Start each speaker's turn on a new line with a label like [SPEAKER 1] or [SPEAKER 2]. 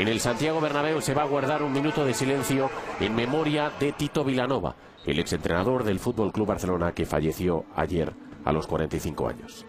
[SPEAKER 1] En el Santiago Bernabéu se va a guardar un minuto de silencio en memoria de Tito Vilanova, el exentrenador del Fútbol Club Barcelona que falleció ayer a los 45 años.